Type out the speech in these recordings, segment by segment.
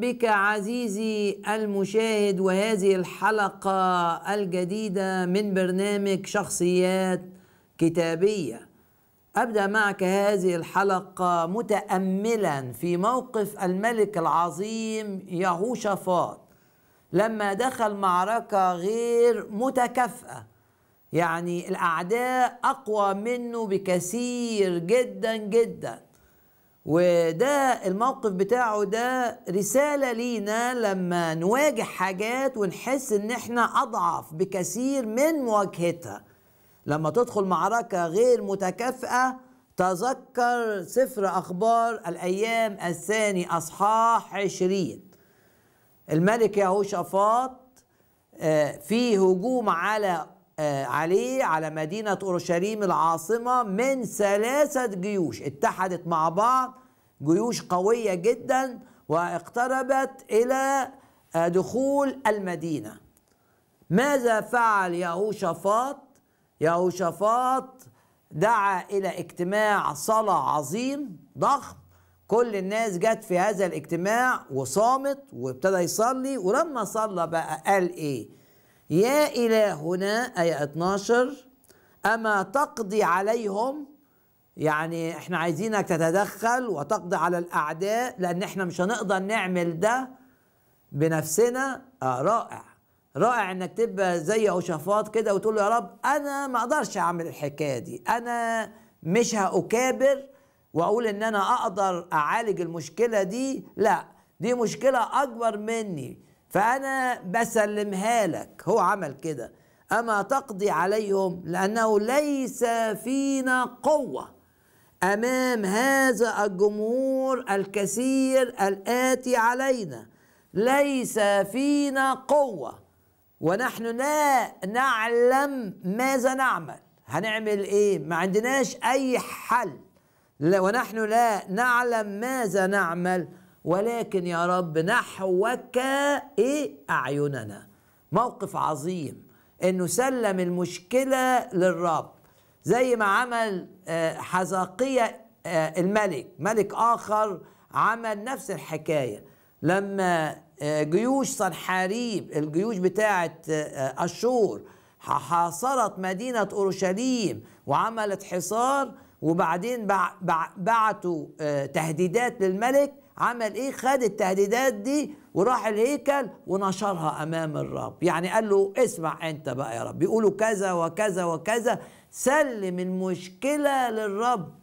بك عزيزي المشاهد وهذه الحلقة الجديدة من برنامج شخصيات كتابية. أبدأ معك هذه الحلقة متاملا في موقف الملك العظيم يهوشافاط. لما دخل معركة غير متكافئة يعني الأعداء أقوى منه بكثير جدا جدا. وده الموقف بتاعه ده رسالة لينا لما نواجه حاجات ونحس إن إحنا أضعف بكثير من مواجهتها. لما تدخل معركة غير متكافئة تذكر سفر أخبار الأيام الثاني أصحاح عشرين. الملك يهوشافاط في هجوم على عليه على مدينة أورشليم العاصمة من ثلاثة جيوش. اتحدت مع بعض جيوش قوية جدا واقتربت إلى دخول المدينة. ماذا فعل يهوشافاط؟ يهوشافاط دعا إلى اجتماع صلاة عظيم ضخم. كل الناس جت في هذا الاجتماع وصامت وابتدى يصلي ولما صلى بقى قال إيه؟ يا إلهنا آية 12 أما تقضي عليهم يعني إحنا عايزينك تتدخل وتقضي على الأعداء لأن إحنا مش هنقدر نعمل ده بنفسنا. آه رائع. رائع إنك تبقى زي أوشافاط كده وتقول له يا رب أنا ما أقدرش أعمل الحكاية دي. أنا مش هأكابر وأقول إن أنا أقدر أعالج المشكلة دي. لا دي مشكلة أكبر مني. فأنا بسلمها لك. هو عمل كده. أما تقضي عليهم لأنه ليس فينا قوة. أمام هذا الجمهور الكثير الآتي علينا. ليس فينا قوة. ونحن لا نعلم ماذا نعمل. هنعمل إيه؟ ما عندناش أي حل. ونحن لا نعلم ماذا نعمل. ولكن يا رب نحوك إيه؟ أعيننا. موقف عظيم انه سلم المشكلة للرب. زي ما عمل حزقية الملك ملك آخر عمل نفس الحكاية. لما جيوش صنحاريب الجيوش بتاعه أشور حاصرت مدينة أورشليم وعملت حصار وبعدين بعتوا تهديدات للملك عمل إيه؟ خد التهديدات دي وراح الهيكل ونشرها أمام الرب. يعني قال له اسمع أنت بقى يا رب. بيقولوا كذا وكذا وكذا. سلم المشكلة للرب.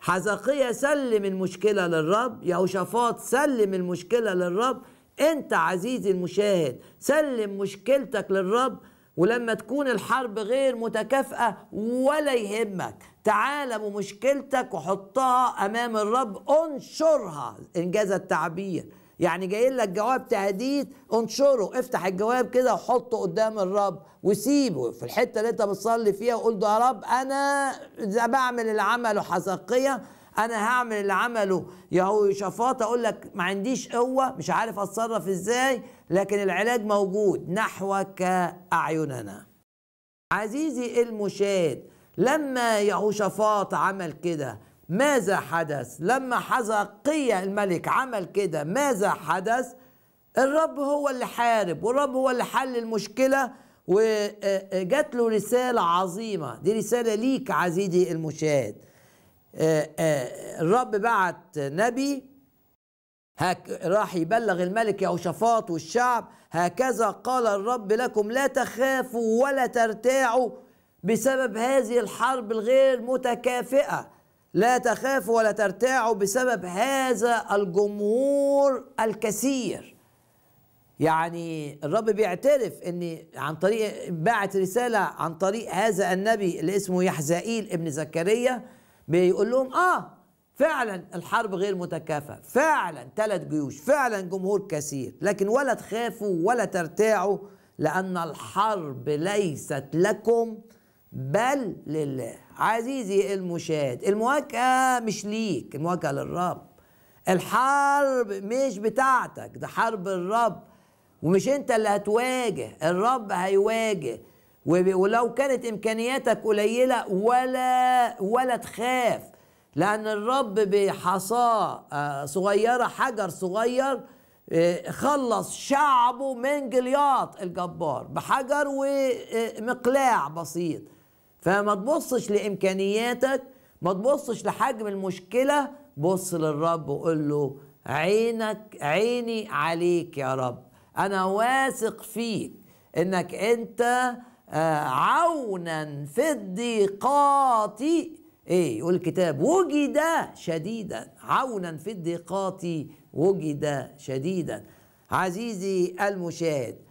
حزقية سلم المشكلة للرب. يهوشافاط سلم المشكلة للرب. أنت عزيزي المشاهد سلم مشكلتك للرب. ولما تكون الحرب غير متكافئة ولا يهمك. تعال بمشكلتك وحطها أمام الرب انشرها. إنجاز التعبير. يعني جاي لك جواب تهديد انشره. افتح الجواب كده وحطه قدام الرب وسيبه في الحتة اللي أنت بتصلي فيها وقول له يا رب أنا بعمل اللي عمله حزقية أنا هعمل اللي عمله يهوشافاط أقول لك ما عنديش قوة مش عارف أتصرف إزاي لكن العلاج موجود نحوك أعيننا. عزيزي المشاهد لما يهوشافاط عمل كده ماذا حدث؟ لما حزقية الملك عمل كده ماذا حدث؟ الرب هو اللي حارب والرب هو اللي حل المشكلة وجات له رسالة عظيمة. دي رسالة ليك عزيزي المشاهد. الرب بعت نبي هك راح يبلغ الملك يهوشافاط والشعب هكذا قال الرب لكم لا تخافوا ولا ترتاعوا بسبب هذه الحرب الغير متكافئة. لا تخافوا ولا ترتاعوا بسبب هذا الجمهور الكثير. يعني الرب بيعترف إن عن طريق بعت رسالة عن طريق هذا النبي اللي اسمه يحزائيل ابن زكريا بيقول لهم آه فعلا الحرب غير متكافئة. فعلا ثلاث جيوش فعلا جمهور كثير. لكن ولا تخافوا ولا ترتاعوا لأن الحرب ليست لكم بل لله عزيزي المشاهد. المواجهه مش ليك المواجهه للرب. الحرب مش بتاعتك ده حرب الرب. ومش انت اللي هتواجه الرب هيواجه. ولو كانت إمكانياتك قليلة ولا ولا تخاف. لأن الرب بحصاه آه، صغيرة حجر صغير آه، خلص شعبه من جلياط الجبار. بحجر ومقلاع بسيط. فما تبصش لإمكانياتك ما تبصش لحجم المشكلة بص للرب وقول له عينك عيني عليك يا رب. أنا واثق فيك إنك أنت آه، عونا في الضيقات. إيه؟ يقول الكتاب وجد شديدا. عونا في الضيقات وجد شديدا. عزيزي المشاهد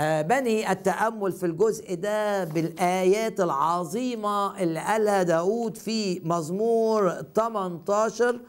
بني التأمل في الجزء ده بالآيات العظيمة اللي قالها داود في مزمور 18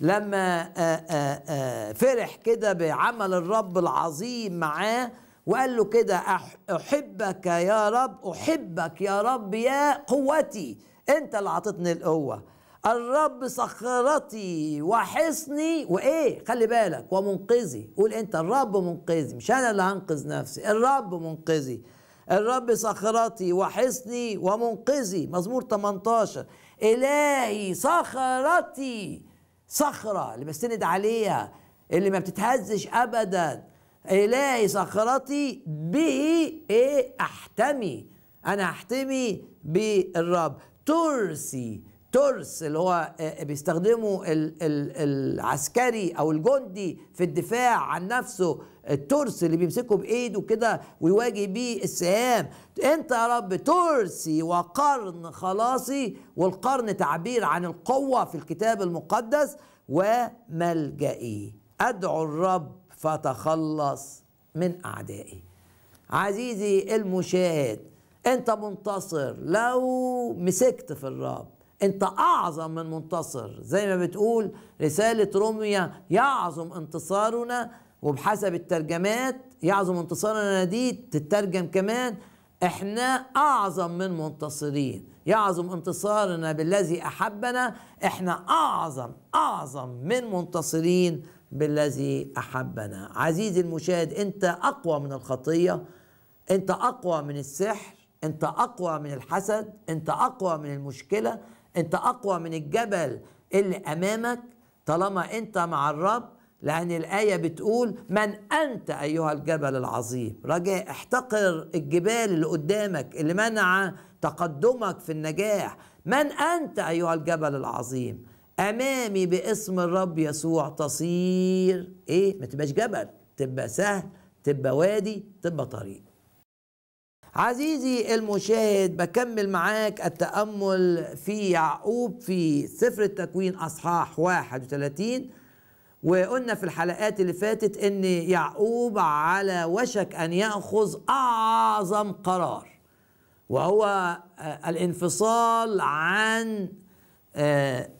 لما آه، فرح كده بعمل الرب العظيم معاه وقال له كده أحبك يا رب أحبك يا رب يا قوتي أنت اللي عطتني القوة. الرب صخرتي وحصني وإيه؟ خلي بالك ومنقذي. قول أنت الرب منقذي. مش أنا اللي هنقذ نفسي الرب منقذي. الرب صخرتي وحصني ومنقذي. مزمور 18 إلهي صخرتي صخرة. اللي بستند عليها اللي ما بتتهزش ابدا. إلهي صخرتي به إيه؟ أحتمي. أنا أحتمي بالرب. ترسي. ترس اللي هو آه، بيستخدمه العسكري أو الجندي في الدفاع عن نفسه الترس اللي بيمسكه بإيده كده ويواجه بيه السهام. أنت يا رب ترسي وقرن خلاصي والقرن تعبير عن القوة في الكتاب المقدس وملجئي. أدعو الرب فتخلص من أعدائي. عزيزي المشاهد أنت منتصر. لو مسكت في الرب أنت أعظم من منتصر. زي ما بتقول رسالة روميا يعظم انتصارنا وبحسب الترجمات يعظم انتصارنا دي تترجم كمان إحنا اعظم من منتصرين. يعظم انتصارنا بالذي احبنا إحنا اعظم اعظم من منتصرين بالذي احبنا. عزيزي المشاهد انت اقوى من الخطية انت اقوى من السحر انت اقوى من الحسد انت اقوى من المشكلة انت اقوى من الجبل اللي امامك طالما انت مع الرب لأن الآية بتقول من أنت أيها الجبل العظيم. رجاء احتقر الجبال اللي قدامك اللي منع تقدمك في النجاح. من أنت أيها الجبل العظيم؟ أمامي باسم الرب يسوع تصير إيه؟ ما تبقاش جبل تبقى سهل تبقى وادي تبقى طريق. عزيزي المشاهد بكمل معاك التأمل في يعقوب في سفر التكوين أصحاح 31 وقلنا في الحلقات اللي فاتت إن يعقوب على وشك أن يأخذ أعظم قرار وهو الانفصال عن آه،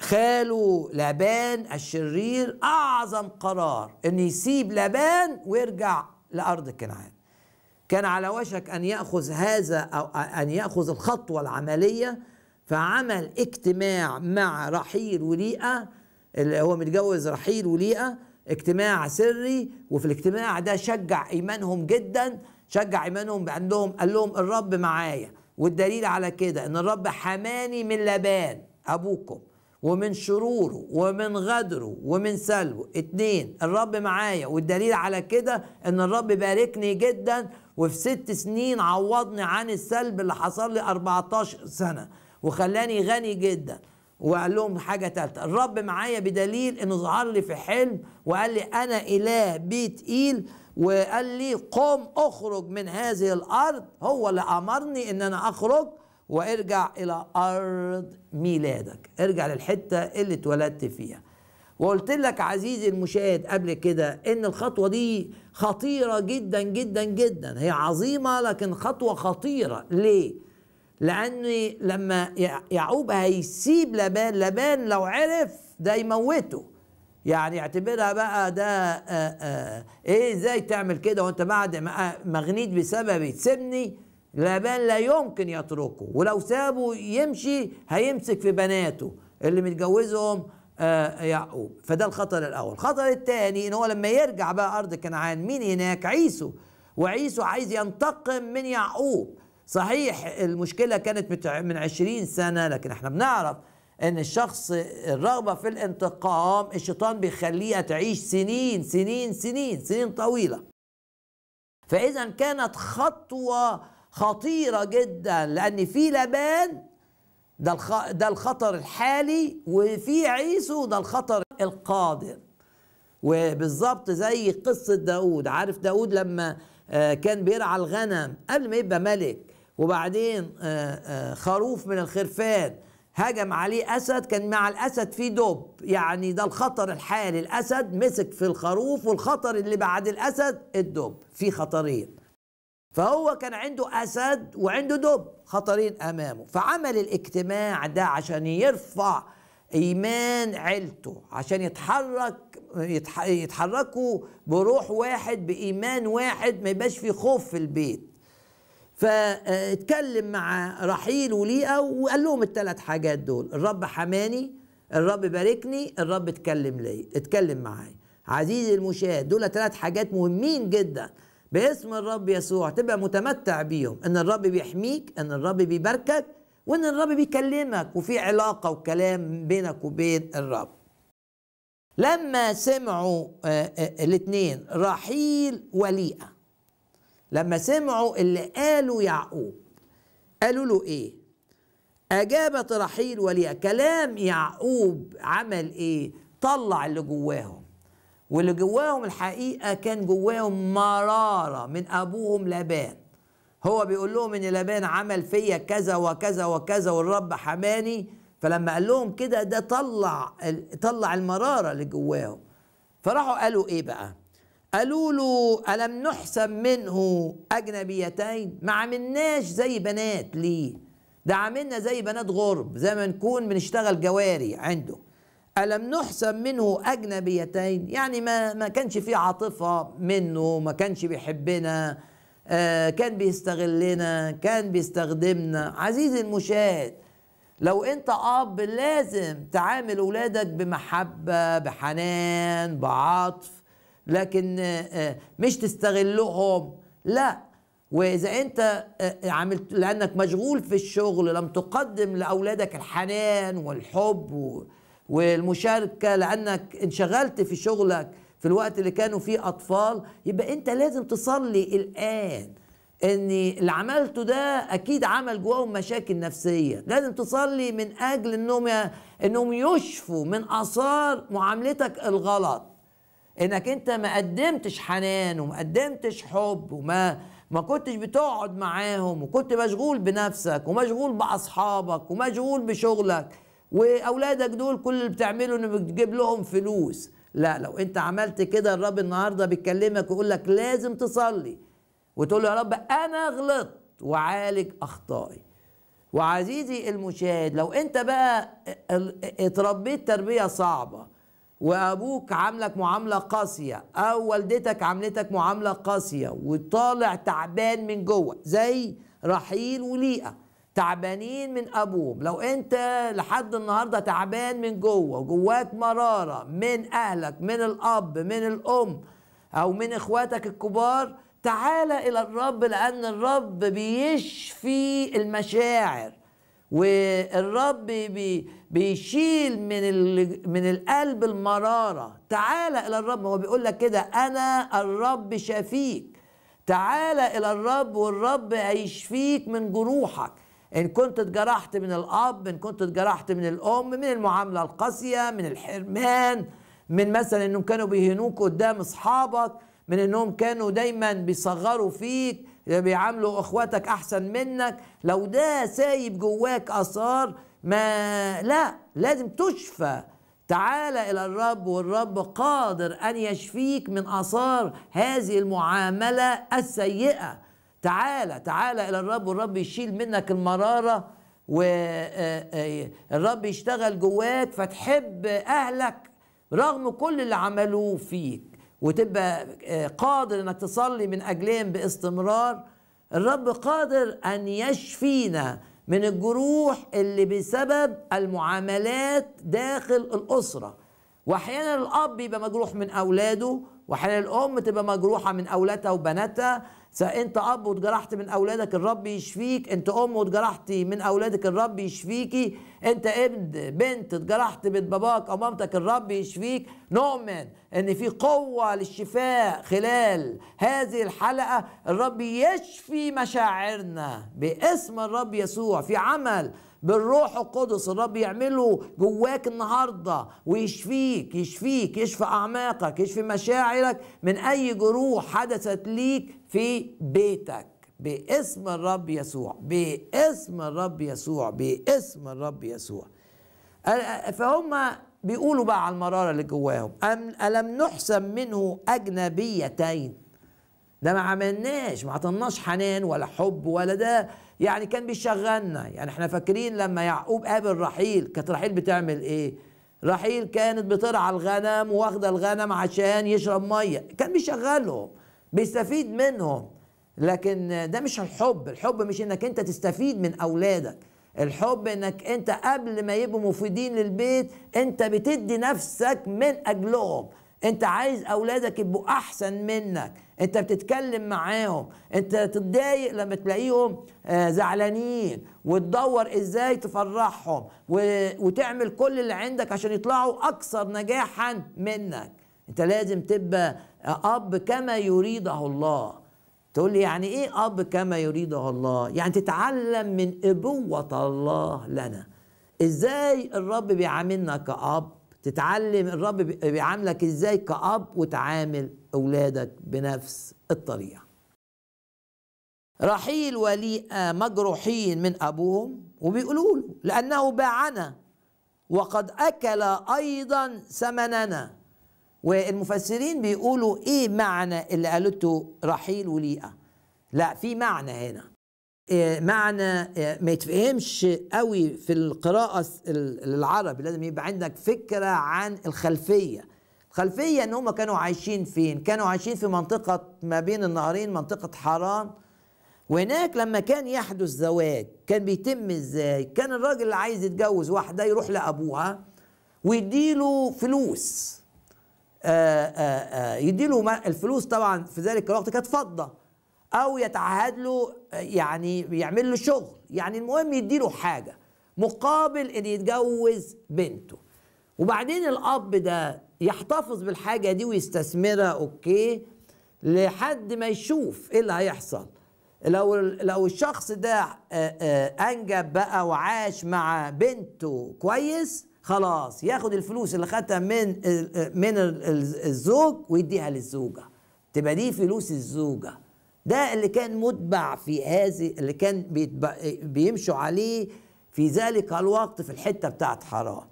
خاله لابان الشرير أعظم قرار إن يسيب لابان ويرجع لأرض كنعان. كان على وشك أن يأخذ هذا أو أن يأخذ الخطوة العملية فعمل اجتماع مع رحيل وليئة اللي هو متجوز رحيل وليئة اجتماع سري. وفي الاجتماع ده شجع إيمانهم جدا شجع إيمانهم بأنهم قال لهم الرب معايا. والدليل على كده إن الرب حماني من لبان أبوكم ومن شروره ومن غدره ومن سلبه. اتنين الرب معايا. والدليل على كده إن الرب باركني جدا وفي ست سنين عوضني عن السلب اللي حصل لي 14 سنة وخلاني غني جدا. وقال لهم حاجة تالتة الرب معايا بدليل انه ظهر لي في حلم وقال لي أنا إله بيت ايل وقال لي قم أخرج من هذه الأرض هو اللي أمرني إن أنا أخرج وارجع إلى أرض ميلادك. ارجع للحتة اللي اتولدت فيها. وقلت لك عزيزي المشاهد قبل كده إن الخطوة دي خطيرة جدا جدا جدا. هي عظيمة لكن خطوة خطيرة. ليه؟ لأن لما يعقوب هيسيب لبان لبان لو عرف ده يموته. يعني اعتبرها بقى ده إيه إزاي تعمل كده وأنت بعد ما مغنيت بسببي تسيبني لابان لا يمكن يتركه. ولو سابه يمشي هيمسك في بناته. اللي متجوزهم يعقوب. فده الخطر الأول. الخطر الثاني إن هو لما يرجع بقى أرض كنعان مين هناك؟ عيسو. وعيسو عايز ينتقم من يعقوب. صحيح المشكلة كانت من عشرين سنة لكن إحنا بنعرف إن الشخص الرغبة في الانتقام الشيطان بيخليها تعيش سنين سنين سنين سنين طويلة. فإذا كانت خطوة خطيرة جدا لأن في لبان ده ده الخطر الحالي وفي عيسو ده الخطر القادم وبالظبط زي قصة داود. عارف داود لما آه، كان بيرعى الغنم قبل ما يبقى ملك وبعدين آه، آه، خروف من الخرفان هجم عليه أسد كان مع الأسد في دب. يعني ده الخطر الحالي. الأسد مسك في الخروف والخطر اللي بعد الأسد الدب. في خطرين. فهو كان عنده أسد وعنده دب خطرين أمامه. فعمل الاجتماع ده عشان يرفع إيمان عيلته عشان يتحرك يتحركوا بروح واحد بإيمان واحد ما يبقاش في خوف في البيت. فاتكلم مع رحيل وليئة وقال لهم الثلاث حاجات دول الرب حماني الرب باركني الرب اتكلم لي اتكلم معايا. عزيزي المشاهد دول ثلاث حاجات مهمين جدا. باسم الرب يسوع. تبقى متمتع بيهم. إن الرب بيحميك إن الرب بيباركك وإن الرب بيكلمك. وفي علاقة وكلام بينك وبين الرب. لما سمعوا آه، آه، الاثنين رحيل وليئة. لما سمعوا اللي قالوا يعقوب قالوا له إيه؟ أجابت رحيل وليئة. كلام يعقوب عمل إيه؟ طلع اللي جواهم واللي جواهم الحقيقة كان جواهم مرارة من أبوهم لبان هو بيقول لهم إن لبان عمل فيا كذا وكذا وكذا والرب حماني. فلما قال لهم كده ده طلع طلع المرارة اللي جواهم. فراحوا قالوا إيه بقى؟ قالوا له ألم نحسب منه أجنبيتين؟ ما عملناش زي بنات ليه؟ ده عملنا زي بنات غرب زي ما نكون بنشتغل جواري عنده. ألم نحسب منه أجنبيتين؟ يعني ما ما كانش في عاطفة منه ما كانش بيحبنا آه كان بيستغلنا كان بيستخدمنا. عزيزي المشاهد لو أنت أب لازم تعامل اولادك بمحبة بحنان بعطف لكن آه، آه، مش تستغلهم. لا. وإذا أنت آه، عملت لأنك مشغول في الشغل لم تقدم لأولادك الحنان والحب والمشاركة لأنك انشغلت في شغلك في الوقت اللي كانوا فيه أطفال يبقى أنت لازم تصلي الآن إن اللي عملته ده أكيد عمل جواهم مشاكل نفسية. لازم تصلي من أجل إنهم إنهم يشفوا من آثار معاملتك الغلط. إنك أنت ما قدمتش حنان وما قدمتش حب وما ما كنتش بتقعد معاهم وكنت مشغول بنفسك ومشغول بأصحابك ومشغول بشغلك. وأولادك دول كل اللي بتعمله انك بتجيب لهم فلوس. لا لو أنت عملت كده الرب النهارده بيكلمك ويقول لك لازم تصلي. وتقول له يا رب أنا غلطت وعالج أخطائي. وعزيزي المشاهد لو أنت بقى اتربيت تربية صعبة وأبوك عاملك معاملة قاسية أو والدتك عاملتك معاملة قاسية وطالع تعبان من جوه زي رحيل وليئة تعبانين من أبوهم. لو أنت لحد النهارده تعبان من جوه وجواك مرارة من أهلك من الأب من الأم أو من إخواتك الكبار تعال إلى الرب لأن الرب بيشفي المشاعر والرب بي بيشيل من من القلب المرارة. تعال إلى الرب هو بيقول لك كده أنا الرب شفيك تعال إلى الرب والرب هيشفيك من جروحك. إن كنت اتجرحت من الأب إن كنت اتجرحت من الأم من المعاملة القاسية من الحرمان من مثلا إنهم كانوا بيهنوك قدام أصحابك من إنهم كانوا دايما بيصغروا فيك بيعاملوا إخواتك أحسن منك. لو ده سايب جواك آثار ما لا لازم تشفى. تعال إلى الرب والرب قادر أن يشفيك من آثار هذه المعاملة السيئة. تعال تعال إلى الرب والرب يشيل منك المرارة والرب يشتغل جواك فتحب أهلك رغم كل اللي عملوه فيك وتبقى آه، قادر إنك تصلي من أجلهم باستمرار. الرب قادر أن يشفينا من الجروح اللي بسبب المعاملات داخل الأسرة. وأحيانا الأب يبقى مجروح من أولاده وأحيانا الأم تبقى مجروحة من أولادها وبناتها. فانت أب واتجرحت من أولادك الرب يشفيك. أنت أم واتجرحتي من أولادك الرب يشفيكي. أنت ابن بنت اتجرحت من باباك أو مامتك الرب يشفيك. نؤمن إن في قوة للشفاء خلال هذه الحلقة الرب يشفي مشاعرنا باسم الرب يسوع. في عمل بالروح القدس الرب يعمله جواك النهارده ويشفيك يشفيك يشفي أعماقك يشفي مشاعرك من أي جروح حدثت ليك في بيتك. باسم الرب يسوع باسم الرب يسوع باسم الرب يسوع. فهم بيقولوا بقى على المرارة اللي جواهم ألم نحسب منه أجنبيتين؟ ده ما عملناش ما عطلناش حنان ولا حب ولا ده يعني كان بيشغلنا. يعني إحنا فاكرين لما يعقوب قابل رحيل كانت رحيل بتعمل إيه؟ رحيل كانت بترعى الغنم واخدة الغنم عشان يشرب مية. كان بيشغلهم بيستفيد منهم. لكن ده مش الحب الحب مش إنك أنت تستفيد من أولادك. الحب إنك أنت قبل ما يبقوا مفيدين للبيت أنت بتدي نفسك من أجلهم. انت عايز اولادك يبقوا احسن منك. انت بتتكلم معاهم. انت تتضايق لما تلاقيهم آه، زعلانين. وتدور إزاي تفرحهم. وتعمل كل اللي عندك عشان يطلعوا أكثر نجاحا منك. انت لازم تبقى اب كما يريده الله. تقول لي يعني إيه اب كما يريده الله؟ يعني تتعلم من ابوة الله لنا. إزاي الرب بيعاملنا كأب؟ تتعلم الرب بيعاملك إزاي كأب وتعامل أولادك بنفس الطريقة. رحيل وليئة مجروحين من أبوهم وبيقولوا له لأنه باعنا وقد أكل أيضا ثمننا. والمفسرين بيقولوا إيه معنى اللي قالته رحيل وليئة؟ لا في معنى هنا. معنى آه، ما يتفهمش قوي في القراءة العربي لازم يبقى عندك فكرة عن الخلفية. الخلفية إن هم كانوا عايشين فين؟ كانوا عايشين في منطقة ما بين النهرين منطقة حران وهناك لما كان يحدث زواج كان بيتم إزاي؟ كان الراجل اللي عايز يتجوز واحدة يروح لأبوها ويديله فلوس. آآ آه، آآ يديله الفلوس طبعا في ذلك الوقت كانت فضة. أو يتعهد له يعني يعمل له شغل. يعني المهم يديله حاجة مقابل إن يتجوز بنته. وبعدين الأب ده يحتفظ بالحاجة دي ويستثمرها أوكي لحد ما يشوف إيه اللي هيحصل. لو لو الشخص ده أنجب بقى وعاش مع بنته كويس خلاص ياخد الفلوس اللي خدها من من الزوج ويديها للزوجة. تبقى دي فلوس الزوجة. ده اللي كان متبع في هذه اللي كان بيمشوا عليه في ذلك الوقت في الحتة بتاعت حران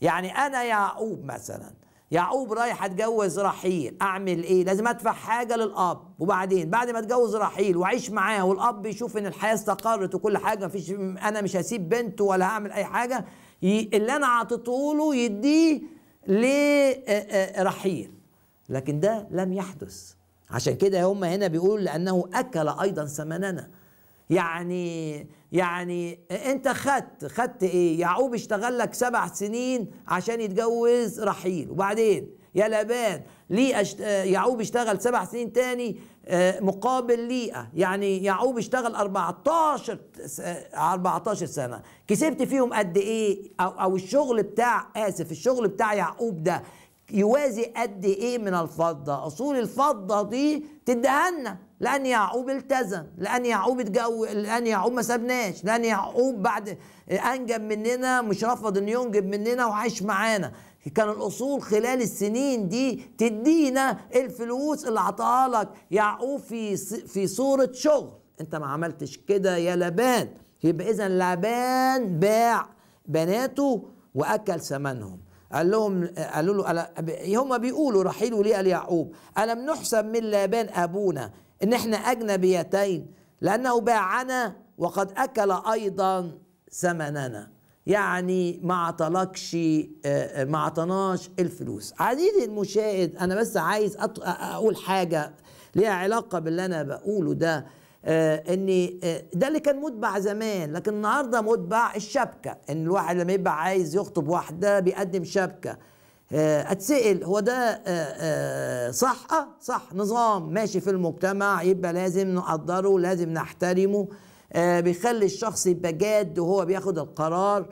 يعني أنا يعقوب مثلا يعقوب رايح أتجوز رحيل أعمل إيه؟ لازم أدفع حاجة للأب. وبعدين؟ بعد ما أتجوز رحيل وأعيش معاه والأب يشوف إن الحياة استقرت وكل حاجة مفيش أنا مش هسيب بنته ولا هعمل أي حاجة اللي أنا اعطيته له يديه لرحيل لكن ده لم يحدث. عشان كده هم هنا بيقولوا لأنه أكل أيضا ثمننا. يعني يعني أنت خدت خدت إيه؟ يعقوب اشتغل لك سبع سنين عشان يتجوز رحيل. وبعدين؟ يا لابان ليه أشت... يعقوب اشتغل سبع سنين تاني آه، مقابل ليئة؟ يعني يعقوب اشتغل 14 14 سنة. كسبت فيهم قد إيه؟ أو, أو الشغل بتاع آسف الشغل بتاع يعقوب ده يوازي قد إيه من الفضة؟ أصول الفضة دي تديها لنا لأن يعقوب التزم لأن يعقوب اتجو لأن يعقوب ما سابناش لأن يعقوب بعد انجب مننا مش رفض انه ينجب مننا وعايش معانا. كان الأصول خلال السنين دي تدينا الفلوس اللي عطاها لك. يعقوب في في صورة شغل. أنت ما عملتش كده يا لبان. يبقى اذا لبان باع بناته وأكل ثمنهم. قال لهم قالوا له هم بيقولوا رحيل وليه قال يعقوب ألم نحسب من لابان أبونا إن إحنا أجنبيتين؟ لأنه باعنا وقد أكل أيضا ثمننا يعني ما عطلكش ما عطناش الفلوس. عزيزي المشاهد أنا بس عايز أقول حاجة ليها علاقة باللي أنا بقوله ده. آه ان آه ده اللي كان متبع زمان لكن النهارده متبع الشبكة. إن الواحد لما يبقى عايز يخطب واحدة بيقدم شبكة. آه، أتسأل هو ده آه، آه، صح؟ آه صح. نظام ماشي في المجتمع يبقى لازم نقدره لازم نحترمه. بيخلي الشخص يبقى جاد وهو بياخد القرار.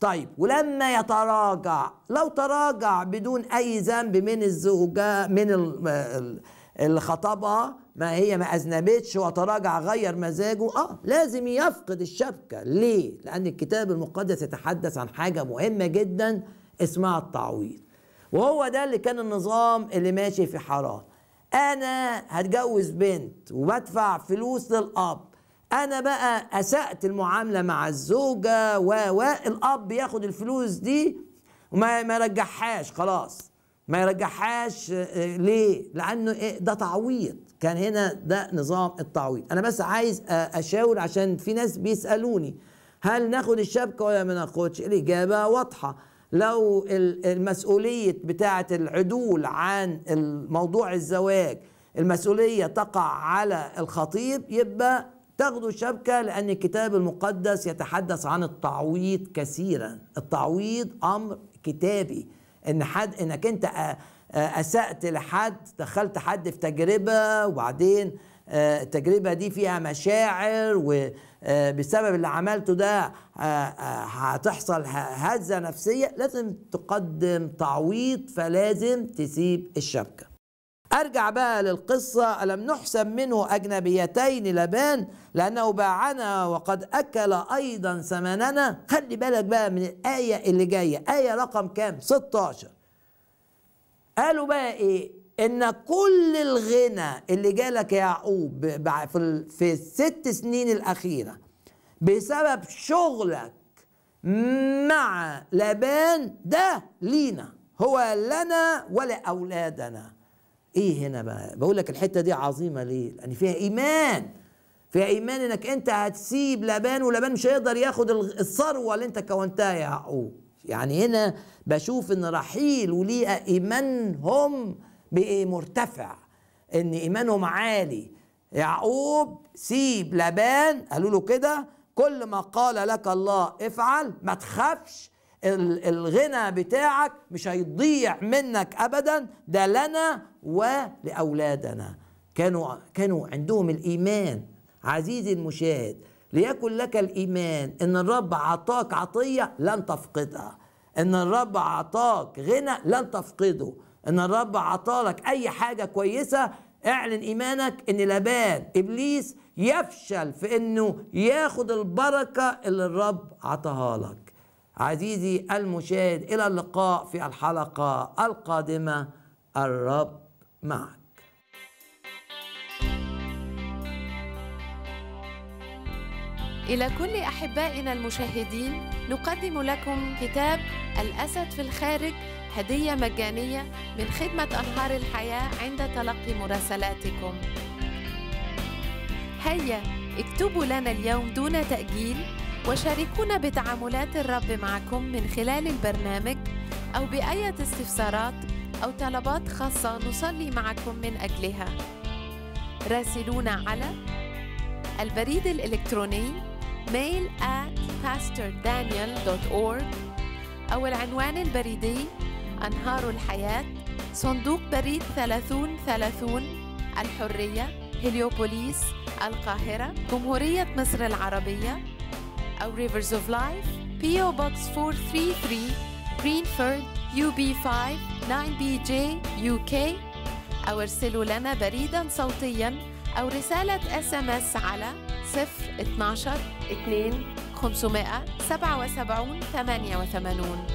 طيب ولما يتراجع لو تراجع بدون أي ذنب من الزوجة من اللي خطبها ما هي ما أذنبتش وتراجع غير مزاجه. آه لازم يفقد الشبكة. ليه؟ لأن الكتاب المقدس يتحدث عن حاجة مهمة جدا اسمها التعويض. وهو ده اللي كان النظام اللي ماشي في حرام. أنا هتجوز بنت وبدفع فلوس للأب. أنا بقى أسأت المعاملة مع الزوجة و الأب ياخد الفلوس دي وما ما خلاص. ما يرجعهاش آه، ليه؟ لأنه إيه ده تعويض. كان هنا ده نظام التعويض. أنا بس عايز آه، أشاور عشان في ناس بيسألوني هل ناخد الشبكة ولا ما ناخدش؟ الإجابة واضحة. لو المسؤولية بتاعة العدول عن موضوع الزواج المسؤولية تقع على الخطيب يبقى تاخدوا الشبكة لأن الكتاب المقدس يتحدث عن التعويض كثيرا. التعويض أمر كتابي. إن حد إنك أنت أسأت لحد دخلت حد في تجربة وبعدين التجربة دي فيها مشاعر وبسبب اللي عملته ده هتحصل هزة نفسية لازم تقدم تعويض فلازم تسيب الشبكة. أرجع بقى للقصة ألم نحسب منه أجنبيتين لبان؟ لأنه باعنا وقد أكل أيضا ثمننا. خلي بالك بقى من الآية اللي جاية. آية رقم كام؟ 16 قالوا بقى إيه؟ إن كل الغنى اللي جالك يا يعقوب في الست سنين الأخيرة بسبب شغلك مع لبان ده لينا هو لنا ولاولادنا إيه هنا بقى؟ بقول لك الحتة دي عظيمة ليه؟ لأن فيها إيمان. فيها إيمان إنك أنت هتسيب لبان ولبان مش هيقدر ياخد الثروة اللي أنت كونتها يا يعقوب. يعني هنا بشوف إن رحيل وليها إيمانهم بايه مرتفع. إن إيمانهم عالي. يعقوب سيب لبان قالوا له كده كل ما قال لك الله افعل ما تخافش. الغنى بتاعك مش هيضيع منك ابدا ده لنا ولأولادنا. كانوا كانوا عندهم الإيمان. عزيزي المشاهد ليكن لك الإيمان إن الرب عطاك عطية لن تفقدها. إن الرب عطاك غنى لن تفقده. إن الرب عطالك أي حاجة كويسة اعلن إيمانك إن لبان إبليس يفشل في إنه ياخد البركة اللي الرب عطاها لك. عزيزي المشاهد إلى اللقاء في الحلقة القادمة. الرب معك. إلى كل أحبائنا المشاهدين نقدم لكم كتاب الأسد في الخارج هدية مجانية من خدمة أنهار الحياة عند تلقي مراسلاتكم. هيا اكتبوا لنا اليوم دون تأجيل وشاركونا بتعاملات الرب معكم من خلال البرنامج أو بأية استفسارات أو طلبات خاصة نصلي معكم من أجلها. راسلونا على البريد الإلكتروني mail at pastordaniel.org أو العنوان البريدي أنهار الحياة صندوق بريد 3030 الحرية هليوبوليس القاهرة جمهورية مصر العربية أو Rivers of Life PO Box 433 Greenford UB5 9BJ UK أو ارسلوا لنا بريدا صوتيا. أو رسالة SMS على 012 2 577 88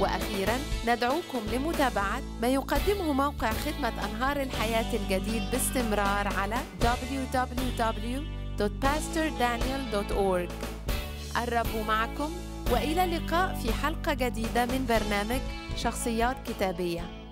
وأخيرا ندعوكم لمتابعة ما يقدمه موقع خدمة أنهار الحياة الجديد باستمرار على www.pastordaniel.org الرب معكم وإلى اللقاء في حلقة جديدة من برنامج شخصيات كتابية.